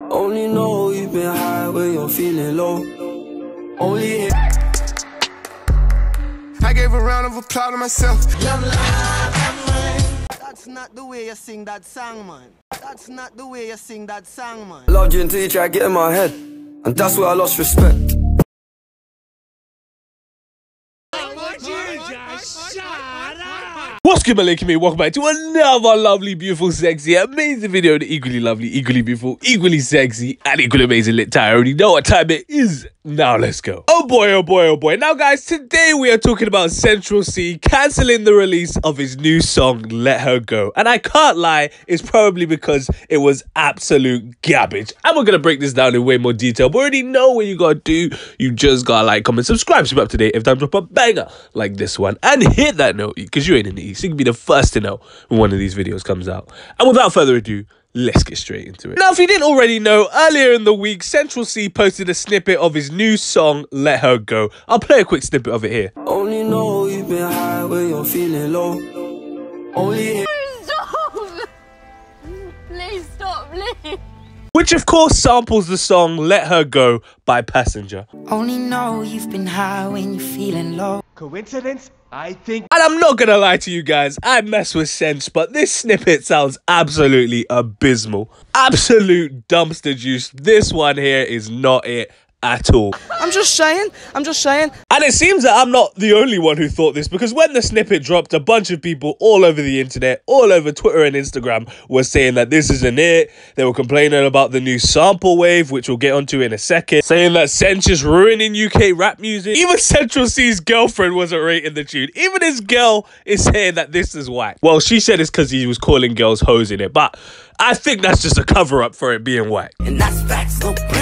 Only know you've been high when you're feeling low. Only hit. I gave a round of applause to myself. That's not the way you sing that song, man. That's not the way you sing that song, man. Loved you until you tried to get in my head. And that's where I lost respect. What's good, my lady me? Welcome back to another lovely, beautiful, sexy, amazing video. The equally lovely, equally beautiful, equally sexy, and equally amazing lit tie. I already know what time it is. Now let's go. Oh boy, oh boy, oh boy. Now, guys, today we are talking about Central Cee cancelling the release of his new song, Let Her Go. And I can't lie, it's probably because it was absolute garbage. And we're gonna break this down in way more detail. But already know what you gotta do. You just gotta like, comment, subscribe, you're up to date. If time drop a banger like this one, and hit that note because you ain't in East. You can be the first to know when one of these videos comes out. And without further ado, let's get straight into it. Now, if you didn't already know, earlier in the week, Central Cee posted a snippet of his new song, Let Her Go. I'll play a quick snippet of it here. Only know you've been high when you're feeling low. Only Which, of course, samples the song Let Her Go by Passenger. Only know you've been high when you're feeling low. Coincidence? I think. And I'm not gonna lie to you guys, I mess with Sench, but this snippet sounds absolutely abysmal. Absolute dumpster juice. This one here is not it at all. I'm just saying. I'm just saying. And it seems that I'm not the only one who thought this because when the snippet dropped, a bunch of people all over the internet, all over Twitter and Instagram, were saying that this isn't it. They were complaining about the new sample wave, which we'll get onto in a second, saying that Sench is ruining UK rap music. Even Central Cee's girlfriend wasn't rating the tune. Even his girl is saying that this is whack. Well, she said it's because he was calling girls hoes in it, but I think that's just a cover up for it being whack. And that's facts, no printer.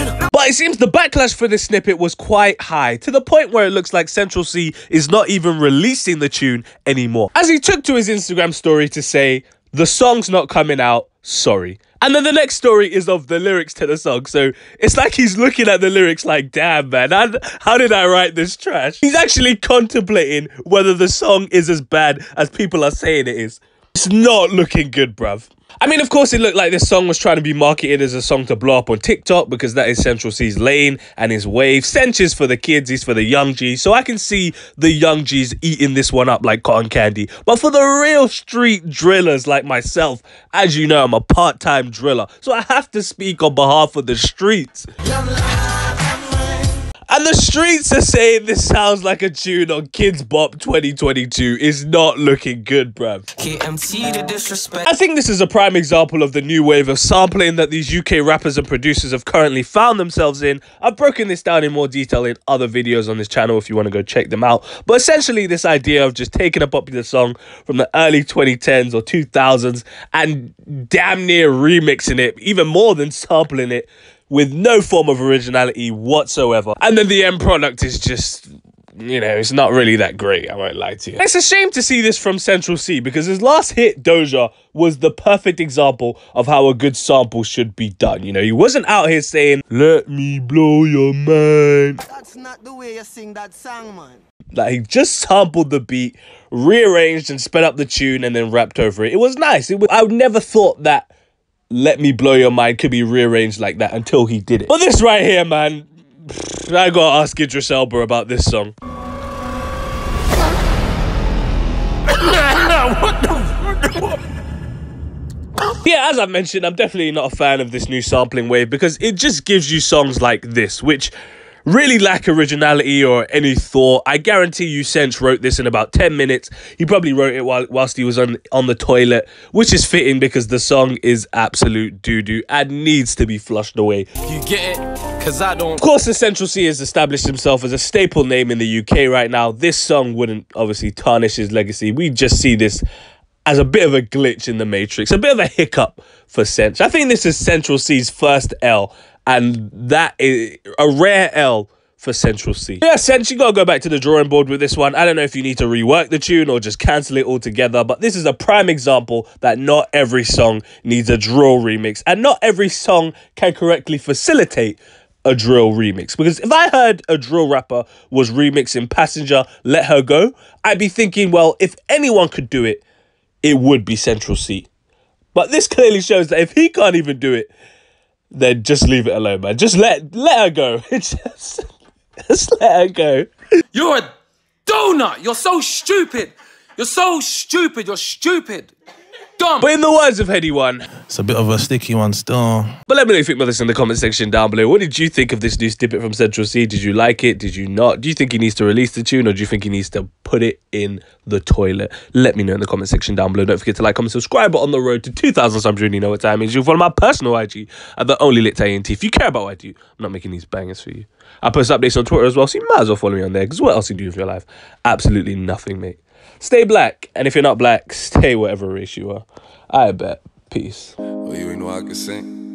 It seems the backlash for this snippet was quite high, to the point where it looks like Central Cee is not even releasing the tune anymore. As he took to his Instagram story to say, the song's not coming out, sorry. And then the next story is of the lyrics to the song. So it's like he's looking at the lyrics like, damn, man, how, how did I write this trash? He's actually contemplating whether the song is as bad as people are saying it is. It's not looking good, bruv. I mean, of course, it looked like this song was trying to be marketed as a song to blow up on TikTok because that is Central Cee's lane and his wave. Is for the kids, he's for the young G's. So I can see the young G's eating this one up like cotton candy. But for the real street drillers like myself, as you know, I'm a part time driller. So I have to speak on behalf of the streets. And the streets are saying this sounds like a tune on Kidz Bop 2022. Is not looking good, bruv. KMT the disrespect. I think this is a prime example of the new wave of sampling that these UK rappers and producers have currently found themselves in. I've broken this down in more detail in other videos on this channel if you want to go check them out. But essentially, this idea of just taking a popular song from the early 2010s or 2000s and damn near remixing it, even more than sampling it, with no form of originality whatsoever. And then the end product is just you know, it's not really that great, I won't lie to you. It's a shame to see this from Central Cee because his last hit, Doja, was the perfect example of how a good sample should be done. You know, he wasn't out here saying, let me blow your mind. That's not the way you sing that song, man. Like, he just sampled the beat, rearranged and sped up the tune, and then rapped over it. It was nice. It was, I never thought that let me blow your mind could be rearranged like that until he did it. But this right here, man, I gotta ask Idris Elba about this song. Yeah, as I mentioned, I'm definitely not a fan of this new sampling wave because it just gives you songs like this, which really lack originality or any thought. I guarantee you Sench wrote this in about 10 minutes. He probably wrote it while whilst he was on on the toilet, which is fitting because the song is absolute doo-doo and needs to be flushed away. You get it? Cause I don't. Of course, the Central Cee has established himself as a staple name in the UK right now. This song wouldn't obviously tarnish his legacy. We just see this as a bit of a glitch in the matrix, a bit of a hiccup for Sench. I think this is Central Cee's first L, and that is a rare L for Central Cee. Yeah, you gotta go back to the drawing board with this one. I don't know if you need to rework the tune or just cancel it altogether, but this is a prime example that not every song needs a drill remix, and not every song can correctly facilitate a drill remix. Because if I heard a drill rapper was remixing Passenger, Let Her Go, I'd be thinking, well, if anyone could do it, it would be Central Cee. But this clearly shows that if he can't even do it, then just leave it alone, man. Just let let her go. just, just let her go. You're a donut. You're so stupid. You're so stupid. You're stupid. Dumb. But in the words of Headie One, It's a bit of a sticky one still. but let me know if you think about this in the comment section down below. What did you think of this new snippet from Central Cee? Did you like it? Did you not? Do you think he needs to release the tune or do you think he needs to put it in the toilet? Let me know in the comment section down below. Don't forget to like, comment, subscribe. But on the road to 2,000 subs, you already know what time it is. You can follow my personal IG at the only lit ANT. If you care about what I do, I'm not making these bangers for you. I post updates on Twitter as well, so you might as well follow me on there because what else do you do with your life? Absolutely nothing, mate. Stay black, and if you're not black, stay whatever race you are. I bet. Peace. Oh, you ain't know I could sing.